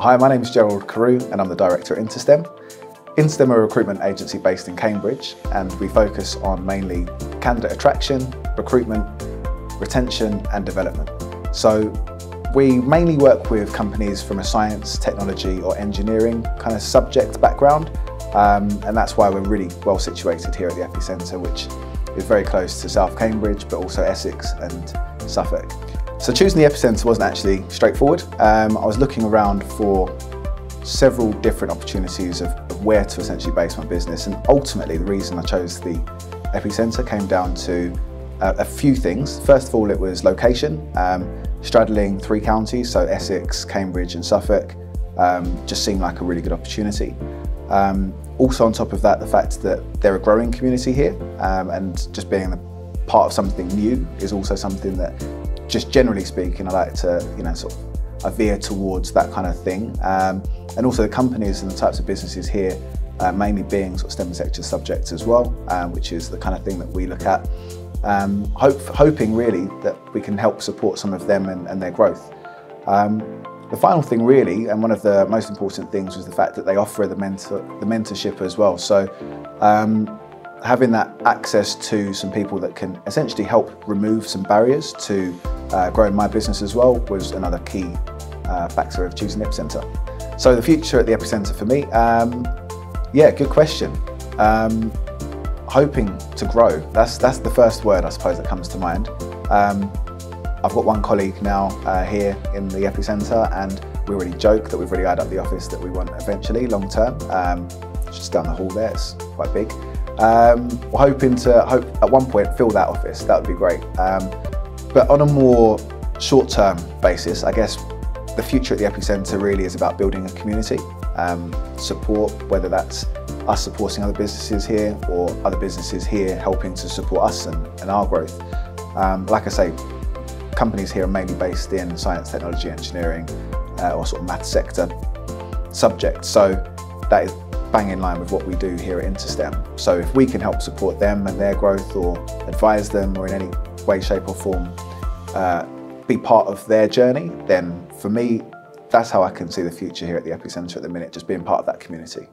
Hi, my name is Gerald Carew and I'm the director at Interstem. Interstem are a recruitment agency based in Cambridge and we focus on mainly candidate attraction, recruitment, retention and development. So we mainly work with companies from a science, technology or engineering kind of subject background um, and that's why we're really well situated here at the Epicentre which is very close to South Cambridge but also Essex and Suffolk. So choosing the Epicentre wasn't actually straightforward. Um, I was looking around for several different opportunities of, of, where to essentially base my business and ultimately the reason I chose the Epicentre came down to uh, a few things. First of all it was location, um, straddling three counties, so Essex, Cambridge and Suffolk, um, just seemed like a really good opportunity. Um, also on top of that, the fact that they're a growing community here um, and just being a part of something new is also something that just generally speaking, I like to, you know, sort of I veer towards that kind of thing. Um, and also the companies and the types of businesses here, uh, mainly being sort of STEM sector subjects as well, um, which is the kind of thing that we look at. Um, hope, hoping really that we can help support some of them and, and their growth. Um, the final thing really, and one of the most important things was the fact that they offer the, mentor, the mentorship as well. So um, having that access to some people that can essentially help remove some barriers to uh, growing my business as well was another key uh, factor of choosing the Epicentre. So the future at the Epicentre for me, um, yeah, good question. Um, hoping to grow. That's that's the first word I suppose that comes to mind. Um, I've got one colleague now uh, here in the Epicentre and we already joke that we've already eyed up the office that we want eventually, long term. Um, just down the hall there, it's quite big. Um, we're hoping to hope at one point fill that office, that would be great. Um, but on a more short-term basis, I guess the future at the Epicentre really is about building a community, um, support, whether that's us supporting other businesses here or other businesses here helping to support us and, and our growth. Um, like I say, companies here are mainly based in science, technology, engineering, uh, or sort of math sector subjects. So that is bang in line with what we do here at Interstem. So if we can help support them and their growth or advise them or in any way, shape or form uh, be part of their journey, then for me, that's how I can see the future here at the Epicentre at the minute, just being part of that community.